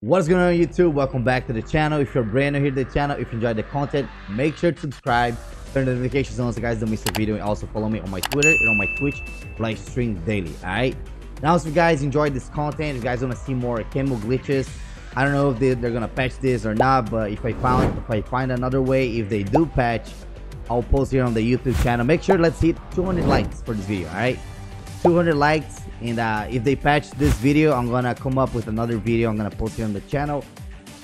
What's going on YouTube? Welcome back to the channel. If you're brand new here to the channel, if you enjoyed the content, make sure to subscribe, turn the notifications on so guys don't miss a video, and also follow me on my Twitter and on my Twitch, live stream daily, alright? Now if you guys enjoyed this content, if you guys want to see more camo glitches, I don't know if they, they're gonna patch this or not, but if I found if I find another way, if they do patch, I'll post here on the YouTube channel. Make sure let's hit 200 likes for this video, alright? 200 likes and uh, if they patch this video i'm gonna come up with another video i'm gonna post it on the channel.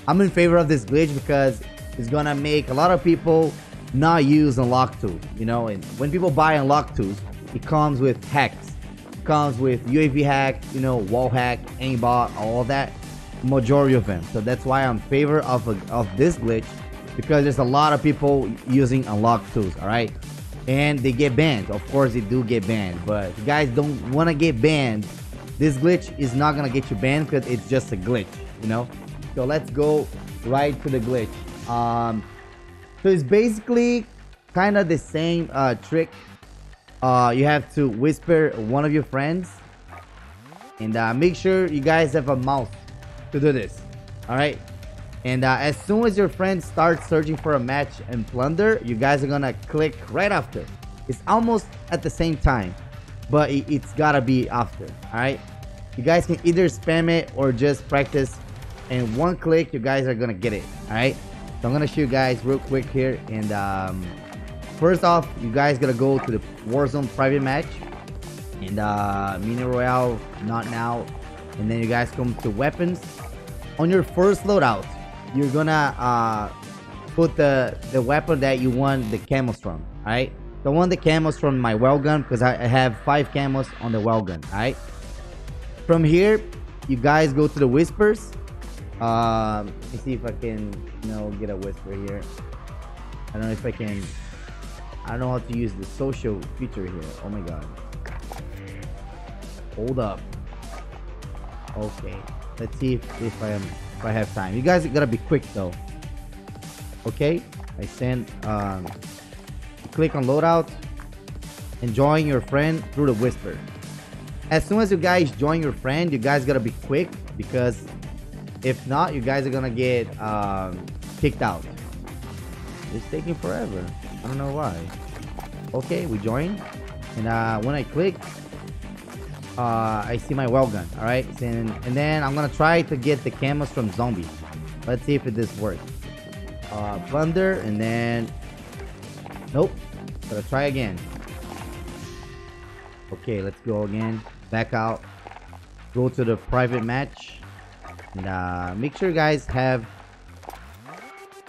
I'm in favor of this glitch because it's gonna make a lot of people not use unlock tools you know and when people buy unlock tools it comes with hacks. It comes with uav hack you know wall hack aimbot all that majority of them. So that's why i'm in favor of, a, of this glitch because there's a lot of people using unlock tools all right and they get banned. Of course, they do get banned, but guys don't want to get banned, this glitch is not gonna get you banned because it's just a glitch, you know. So let's go right to the glitch. Um, so it's basically kind of the same uh, trick. Uh, you have to whisper one of your friends, and uh, make sure you guys have a mouse to do this. All right. And uh, as soon as your friend starts searching for a match and plunder, you guys are gonna click right after. It's almost at the same time, but it, has gotta be after, alright? You guys can either spam it or just practice. And one click, you guys are gonna get it, alright? So I'm gonna show you guys real quick here. And um, first off, you guys gotta go to the Warzone private match. And uh, Mini Royale, not now. And then you guys come to weapons. On your first loadout, you're gonna uh, put the the weapon that you want the camos from. All right. So I want the camos from my Welgun because I, have five camos on the Welgun. All right. From here, you guys go to the whispers. Um, let me see if I can, you know, get a whisper here. I don't know if I can. I don't know how to use the social feature here. Oh my god. Hold up. Okay. Let's see if, if I am I have time. You guys gotta be quick though. Okay, I send um, click on loadout and join your friend through the whisper. As soon as you guys join your friend, you guys gotta be quick because if not, you guys are gonna get um, kicked out. It's taking forever. I don't know why. Okay, we join, and uh, when I click, uh, I see my Welgun. All right, and, and then I'm gonna try to get the camos from zombies. Let's see if this works. Uh, plunder, and then nope. Gotta try again. Okay, let's go again. Back out. Go to the private match, and uh, make sure you guys have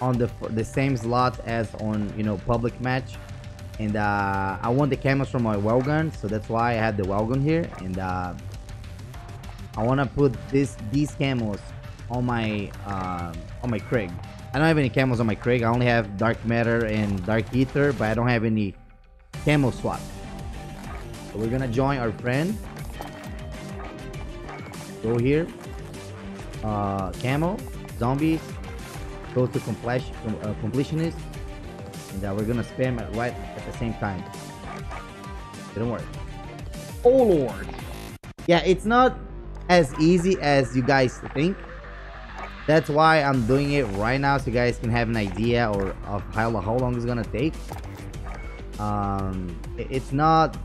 on the the same slot as on you know public match and uh, I want the camos from my Welgun so that's why I have the Welgun here. And uh, I want to put this these camos on my uh, on my Krig I don't have any camos on my Krig I only have dark matter and dark ether but I don't have any camo swap. So we're gonna join our friend. Go here. Uh, camo zombies go to uh, completionist and uh, we're gonna spam it right at the same time. Didn't work. Oh lord. Yeah, it's not as easy as you guys think. That's why I'm doing it right now so you guys can have an idea or of how, how long it's gonna take. Um, it's not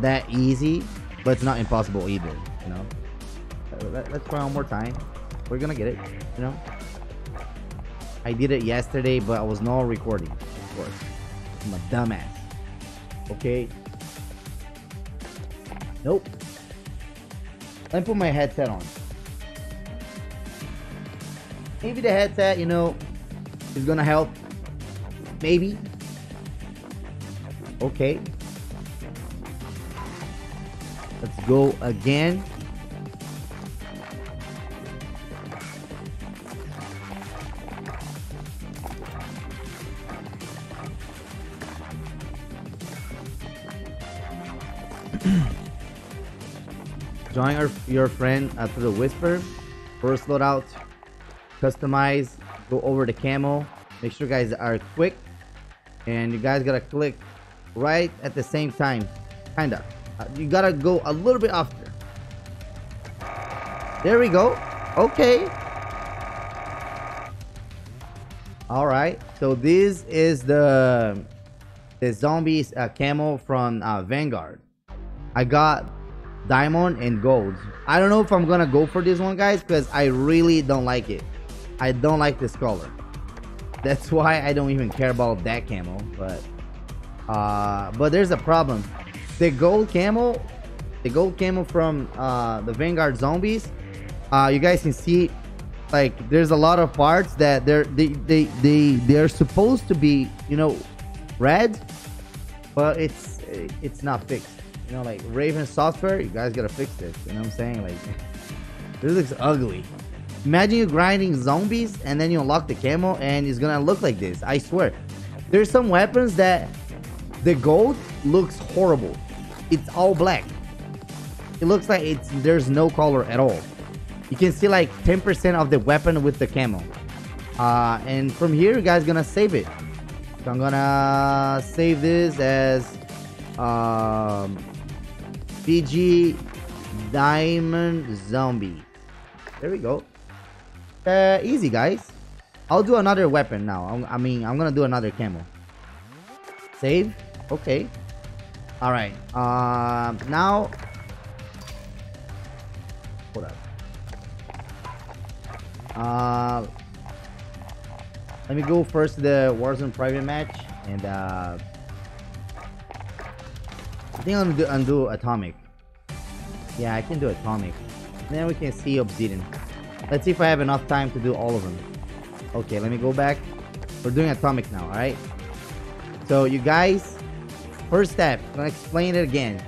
that easy, but it's not impossible either, you know? Let's try one more time. We're gonna get it, you know? I did it yesterday, but I was not recording, course. I'm a dumbass. Okay? Nope. Let me put my headset on. Maybe the headset, you know, is gonna help. Maybe. Okay. Let's go again. Join our, your friend uh, through the whisper. First loadout. Customize. Go over the camo. Make sure guys are quick. And you guys gotta click right at the same time. Kinda. Uh, you gotta go a little bit after. There we go. Okay. All right. So this is the the zombies uh, camo from uh, Vanguard. I got diamond and gold. I don't know if I'm gonna go for this one, guys, because I really don't like it. I don't like this color. That's why I don't even care about that camo. But uh, but there's a problem. The gold camo, the gold camo from uh, the Vanguard zombies. Uh, you guys can see like there's a lot of parts that they're they they they they're supposed to be you know red but it's it's not fixed you know like raven software you guys gotta fix this you know what i'm saying? Like this looks ugly. Imagine you grinding zombies and then you unlock the camo and it's gonna look like this i swear. There's some weapons that the gold looks horrible. It's all black. It looks like it's there's no color at all. You can see like 10% of the weapon with the camo. Uh, and from here, you guys gonna save it. So I'm gonna save this as um, PG Diamond Zombie. There we go. Uh, easy, guys. I'll do another weapon now. I mean, I'm gonna do another camo. Save. Okay. All right. Um, now. Hold up. Uh, let me go first the Warzone private match, and uh, think I'm gonna do, undo Atomic. Yeah, I can do Atomic. Then we can see Obsidian. Let's see if I have enough time to do all of them. Okay, let me go back. We're doing Atomic now, alright? So, you guys, first step, I'm gonna explain it again.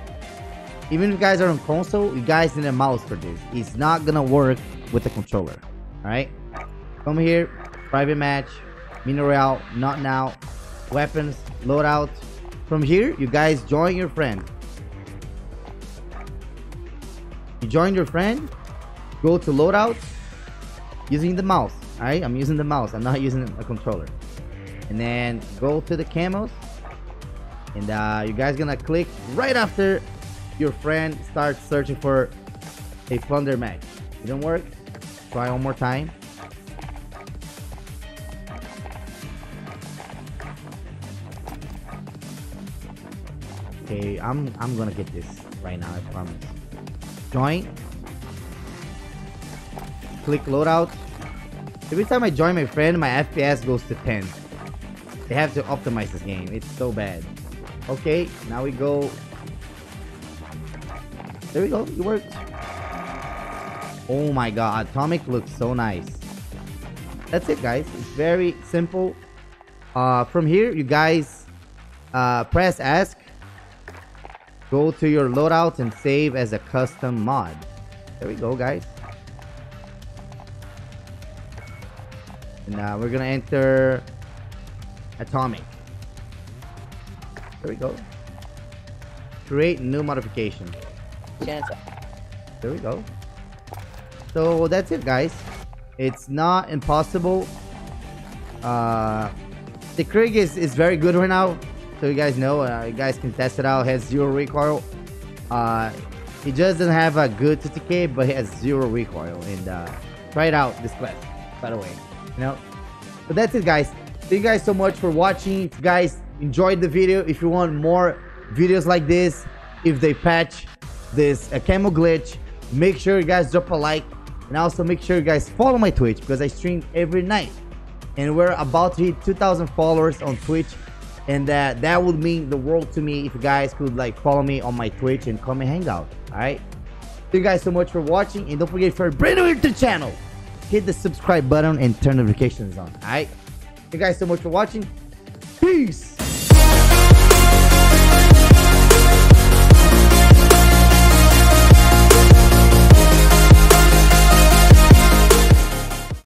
Even if you guys are on console, you guys need a mouse for this. It's not gonna work with the controller. Alright? Come here, private match, Mini Royale, not now, weapons, loadout. From here, you guys join your friend. You join your friend, go to loadout, using the mouse. Alright? I'm using the mouse, I'm not using a controller. And then go to the camos. And uh, you guys gonna click right after your friend starts searching for a plunder match. It don't work? Try one more time. Okay, I'm I'm gonna get this right now, I promise. Join. Click loadout. Every time I join my friend, my FPS goes to 10. They have to optimize this game. It's so bad. Okay, now we go. There we go. It worked. Oh my god, Atomic looks so nice. That's it, guys. It's very simple. Uh, from here, you guys uh, press ask. Go to your loadout and save as a custom mod. There we go, guys. And uh, we're gonna enter Atomic. There we go. Create new modification. There we go. So that's it, guys. It's not impossible. Uh, the Krig is, is very good right now. So you guys know, uh, you guys can test it out. It has zero recoil. Uh, it just doesn't have a good TTK, but it has zero recoil. And uh, try it out this class, by the way. You know. But that's it, guys. Thank you guys so much for watching. If you guys enjoyed the video, if you want more videos like this, if they patch this a camo glitch, make sure you guys drop a like and also make sure you guys follow my Twitch because I stream every night. And we're about to hit 2,000 followers on Twitch. And that, that would mean the world to me if you guys could like follow me on my Twitch and come and hang out. Alright? Thank you guys so much for watching. And don't forget if you're brand new to the channel, hit the subscribe button and turn notifications on. Alright? Thank you guys so much for watching. Peace!